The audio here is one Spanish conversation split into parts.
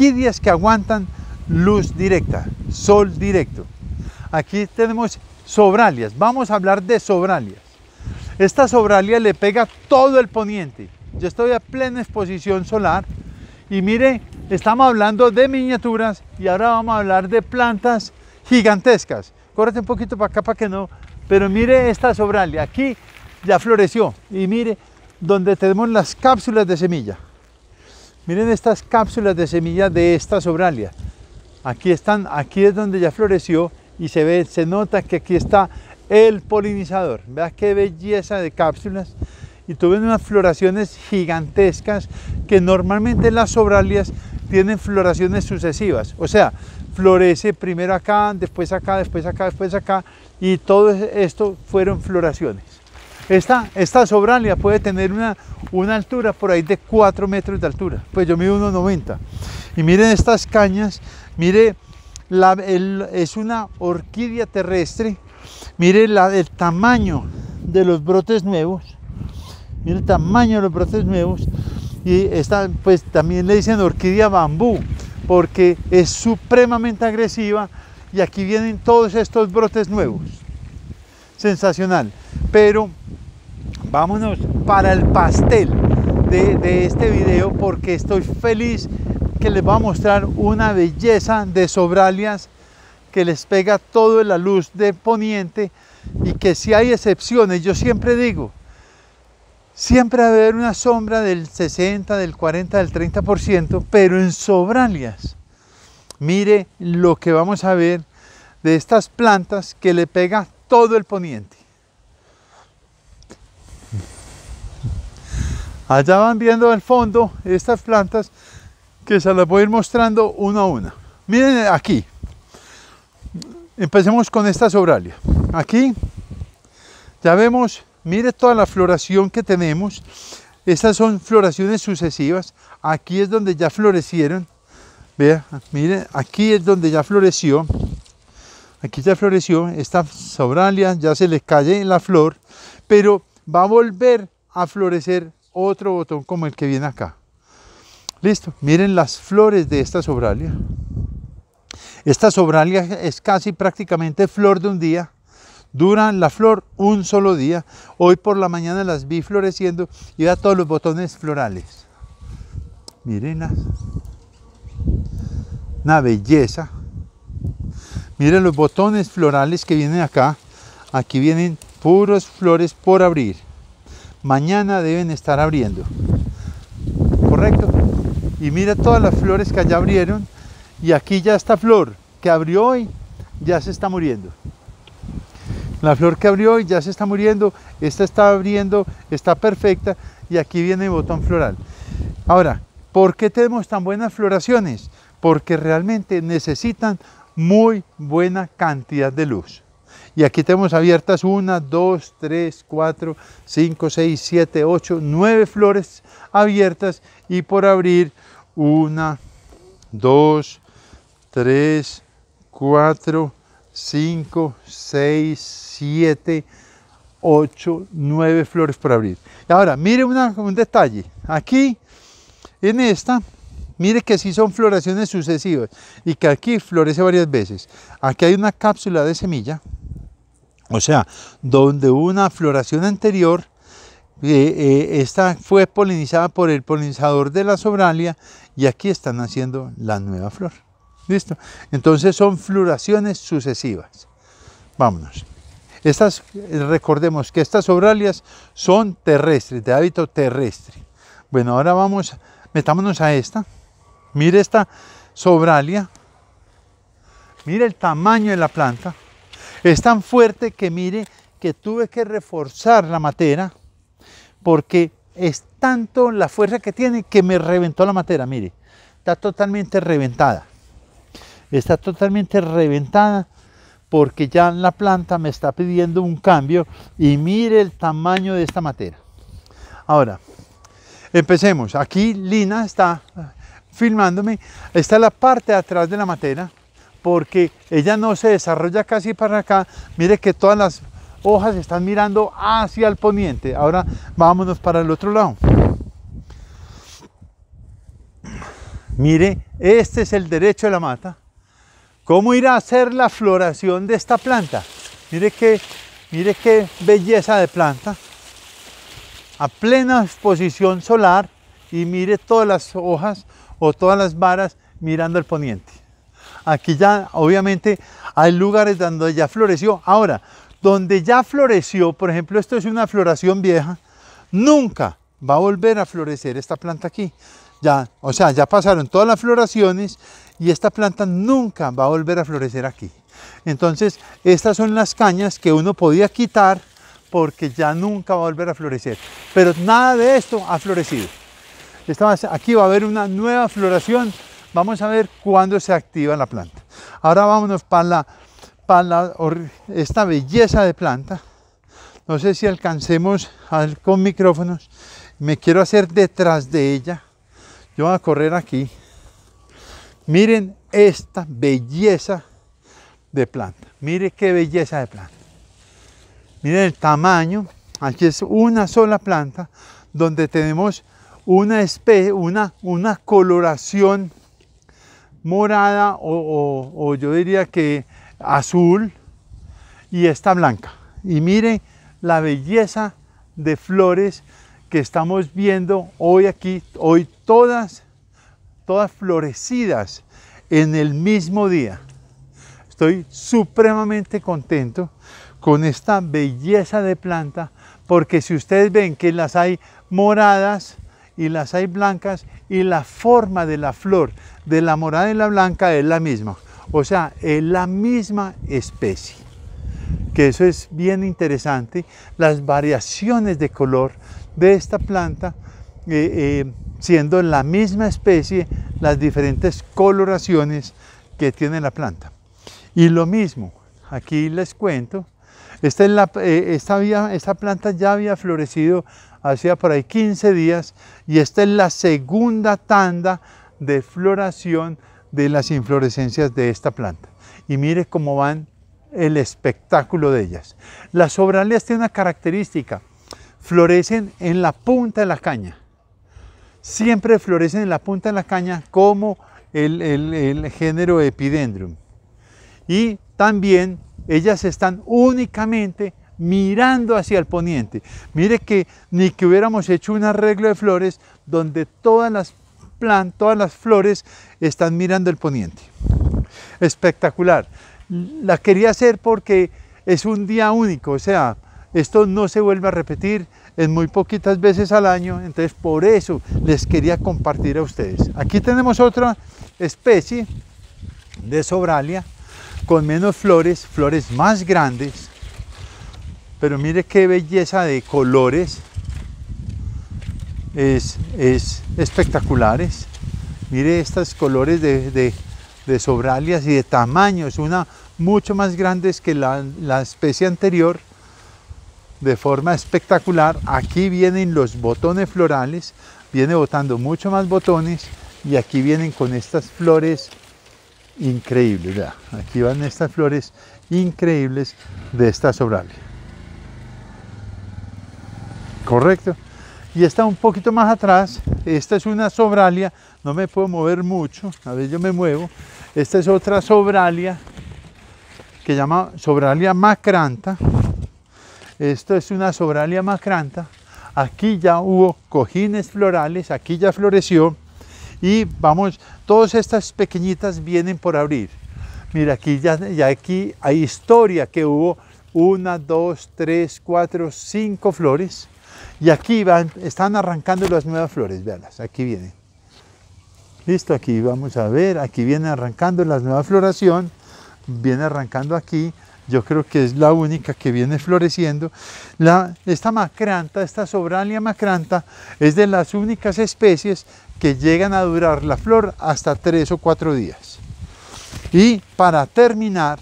orquídeas que aguantan luz directa, sol directo. Aquí tenemos sobralias, vamos a hablar de sobralias. Esta sobralia le pega todo el poniente. Yo estoy a plena exposición solar y mire, estamos hablando de miniaturas y ahora vamos a hablar de plantas gigantescas. Córrete un poquito para acá para que no, pero mire esta sobralia, aquí ya floreció y mire donde tenemos las cápsulas de semilla. Miren estas cápsulas de semilla de esta sobralia. Aquí están, aquí es donde ya floreció y se ve, se nota que aquí está el polinizador. Vea qué belleza de cápsulas. Y tuve unas floraciones gigantescas que normalmente las sobralias tienen floraciones sucesivas. O sea, florece primero acá, después acá, después acá, después acá. Y todo esto fueron floraciones. Esta, esta sobralia puede tener una, una altura por ahí de 4 metros de altura. Pues yo mido 1,90. Y miren estas cañas, mire, la, es una orquídea terrestre. Mire la, el tamaño de los brotes nuevos. Mire el tamaño de los brotes nuevos. Y esta, pues también le dicen orquídea bambú, porque es supremamente agresiva. Y aquí vienen todos estos brotes nuevos. Sensacional. Pero vámonos para el pastel de, este video porque estoy feliz que les voy a mostrar una belleza de sobralias que les pega toda la luz de poniente y que si hay excepciones, yo siempre digo, siempre va a haber una sombra del 60, del 40, del 30%, pero en sobralias. Mire lo que vamos a ver de estas plantas que le pega todo el poniente. Allá van viendo al fondo estas plantas que se las voy a ir mostrando una a una. Miren aquí. Empecemos con esta sobralia. Aquí ya vemos, mire toda la floración que tenemos. Estas son floraciones sucesivas. Aquí es donde ya florecieron. Vea, mire, aquí es donde ya floreció. Aquí ya floreció. Esta sobralia ya se le cae la flor, pero va a volver a florecer otro botón como el que viene acá. Listo, miren las flores de esta sobralia. Esta sobralia es casi prácticamente flor de un día. Dura la flor un solo día. Hoy por la mañana las vi floreciendo y da todos los botones florales. Mírenlas. Una belleza. Miren los botones florales que vienen acá. Aquí vienen puros flores por abrir mañana deben estar abriendo. ¿Correcto? Y mira todas las flores que allá abrieron y aquí ya esta flor que abrió hoy ya se está muriendo. La flor que abrió hoy ya se está muriendo, esta está abriendo, está perfecta y aquí viene el botón floral. Ahora, ¿por qué tenemos tan buenas floraciones? Porque realmente necesitan muy buena cantidad de luz. Y aquí tenemos abiertas una, dos, tres, cuatro, cinco, seis, siete, ocho, nueve flores abiertas y por abrir una, dos, tres, cuatro, cinco, seis, siete, ocho, nueve flores por abrir. Y ahora, mire un detalle. Aquí, en esta, mire que sí son floraciones sucesivas y que aquí florece varias veces. Aquí hay una cápsula de semilla o sea, donde una floración anterior, eh, eh, esta fue polinizada por el polinizador de la sobralia y aquí están haciendo la nueva flor. ¿Listo? Entonces son floraciones sucesivas. Vámonos. Estas, recordemos que estas sobralias son terrestres, de hábito terrestre. Bueno, ahora vamos, metámonos a esta. Mire esta sobralia. Mire el tamaño de la planta. Es tan fuerte que mire que tuve que reforzar la matera porque es tanto la fuerza que tiene que me reventó la matera, mire, está totalmente reventada. Está totalmente reventada porque ya la planta me está pidiendo un cambio y mire el tamaño de esta matera. Ahora, empecemos. Aquí Lina está filmándome. Está la parte de atrás de la matera porque ella no se desarrolla casi para acá. Mire que todas las hojas están mirando hacia el poniente. Ahora vámonos para el otro lado. Mire, este es el derecho de la mata. ¿Cómo irá a ser la floración de esta planta? Mire qué, mire qué belleza de planta. A plena exposición solar y mire todas las hojas o todas las varas mirando el poniente. Aquí ya, obviamente, hay lugares donde ya floreció. Ahora, donde ya floreció, por ejemplo, esto es una floración vieja, nunca va a volver a florecer esta planta aquí. Ya, o sea, ya pasaron todas las floraciones y esta planta nunca va a volver a florecer aquí. Entonces, estas son las cañas que uno podía quitar porque ya nunca va a volver a florecer. Pero nada de esto ha florecido. aquí va a haber una nueva floración. Vamos a ver cuándo se activa la planta. Ahora vámonos para, para esta belleza de planta. No sé si alcancemos con micrófonos. Me quiero hacer detrás de ella. Yo voy a correr aquí. Miren esta belleza de planta. Mire qué belleza de planta. Miren el tamaño. Aquí es una sola planta donde tenemos una, especie, una, una coloración morada o, yo diría que azul y esta blanca. Y mire la belleza de flores que estamos viendo hoy aquí, hoy todas, todas florecidas en el mismo día. Estoy supremamente contento con esta belleza de planta porque si ustedes ven que las hay moradas y las hay blancas y la forma de la flor de la morada y la blanca es la misma. O sea, es la misma especie. Que eso es bien interesante. Las variaciones de color de esta planta, eh, eh, siendo la misma especie, las diferentes coloraciones que tiene la planta. Y lo mismo, aquí les cuento, esta, eh, esta planta ya había florecido hacía por ahí 15 días y esta es la segunda tanda de floración de las inflorescencias de esta planta. Y mire cómo van el espectáculo de ellas. Las sobralias tienen una característica, florecen en la punta de la caña. Siempre florecen en la punta de la caña como el, género Epidendrum. Y también ellas están únicamente mirando hacia el poniente. Mire que ni que hubiéramos hecho un arreglo de flores donde todas las plantas, todas las flores están mirando el poniente. Espectacular. La quería hacer porque es un día único, o sea, esto no se vuelve a repetir en muy poquitas veces al año, entonces por eso les quería compartir a ustedes. Aquí tenemos otra especie de sobralia con menos flores, flores más grandes, pero mire qué belleza de colores, es, es espectaculares. Mire estos colores de, de, sobralias y de tamaños, una mucho más grandes que la, la especie anterior de forma espectacular. Aquí vienen los botones florales, viene botando mucho más botones y aquí vienen con estas flores increíbles. aquí van estas flores increíbles de esta sobralia. Correcto. Y está un poquito más atrás. Esta es una sobralia. No me puedo mover mucho. A ver, yo me muevo. Esta es otra sobralia que llama sobralia macranta. Esto es una sobralia macranta. Aquí ya hubo cojines florales, aquí ya floreció y vamos, todas estas pequeñitas vienen por abrir. Mira, aquí ya, ya aquí hay historia que hubo una, dos, tres, cuatro, cinco flores y aquí van, están arrancando las nuevas flores, veanlas, aquí vienen. Listo, aquí vamos a ver, aquí viene arrancando la nueva floración, viene arrancando aquí yo creo que es la única que viene floreciendo. La, esta macranta, esta sobralia macranta, es de las únicas especies que llegan a durar la flor hasta tres o cuatro días. Y para terminar,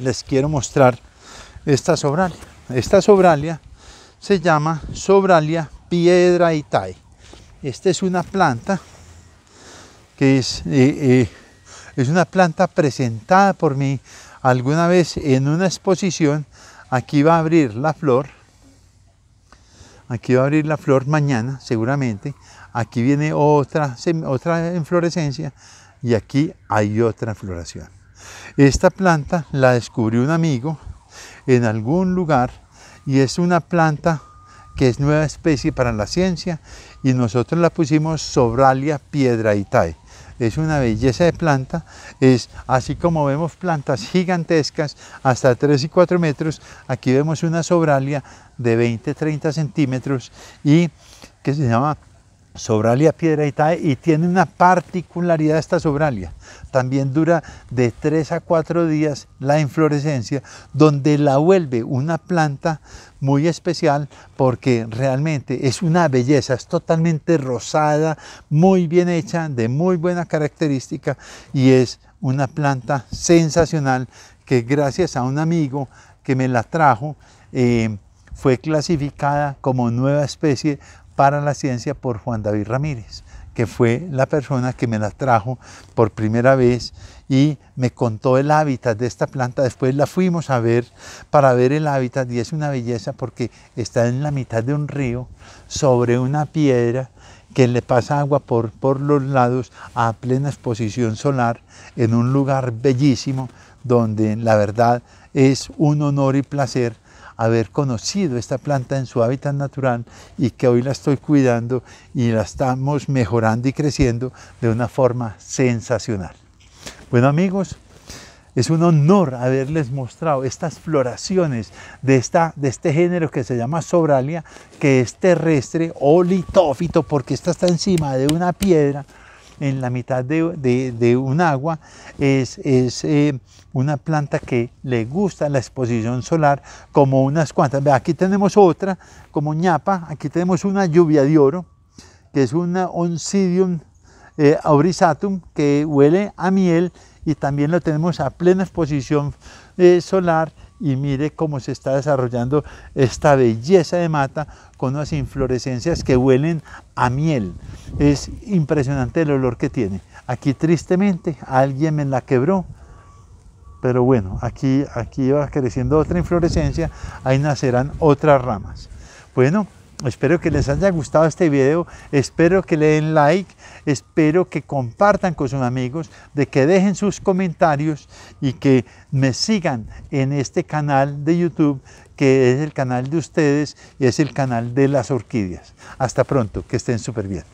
les quiero mostrar esta sobralia. Esta sobralia se llama sobralia piedra itai. Esta es una planta que es, eh, eh, es una planta presentada por mí alguna vez en una exposición, aquí va a abrir la flor, Aquí va a abrir la flor mañana, seguramente. Aquí viene otra, otra inflorescencia y aquí hay otra floración. Esta planta la descubrió un amigo en algún lugar y es una planta que es nueva especie para la ciencia y nosotros la pusimos Sobralia piedraitae. Es una belleza de planta, es así como vemos plantas gigantescas hasta 3 y 4 metros, aquí vemos una Sobralia de 20-30 centímetros y que se llama Sobralia piedraitae y tiene una particularidad esta Sobralia. También dura de 3 a 4 días la inflorescencia, donde la vuelve una planta muy especial porque realmente es una belleza, es totalmente rosada, muy bien hecha, de muy buena característica y es una planta sensacional que gracias a un amigo que me la trajo, eh, fue clasificada como nueva especie para la ciencia por Juan David Ramírez, que fue la persona que me la trajo por primera vez y me contó el hábitat de esta planta. Después la fuimos a ver para ver el hábitat y es una belleza porque está en la mitad de un río, sobre una piedra que le pasa agua por, por los lados a plena exposición solar en un lugar bellísimo donde la verdad es un honor y placer haber conocido esta planta en su hábitat natural y que hoy la estoy cuidando y la estamos mejorando y creciendo de una forma sensacional. Bueno amigos, es un honor haberles mostrado estas floraciones de, esta, de este género que se llama Sobralia, que es terrestre o litófito porque esta está encima de una piedra en la mitad de, un agua, es, eh, una planta que le gusta la exposición solar como unas cuantas. aquí tenemos otra como ñapa, aquí tenemos una lluvia de oro, que es una Oncidium eh, aurisatum que huele a miel y también lo tenemos a plena exposición eh, solar y mire cómo se está desarrollando esta belleza de mata con unas inflorescencias que huelen a miel. Es impresionante el olor que tiene. Aquí tristemente alguien me la quebró, pero bueno, aquí, aquí va creciendo otra inflorescencia, ahí nacerán otras ramas. Bueno, Espero que les haya gustado este video, espero que le den like, espero que compartan con sus amigos, de que dejen sus comentarios y que me sigan en este canal de YouTube que es el canal de ustedes y es el canal de las orquídeas. Hasta pronto, que estén súper bien.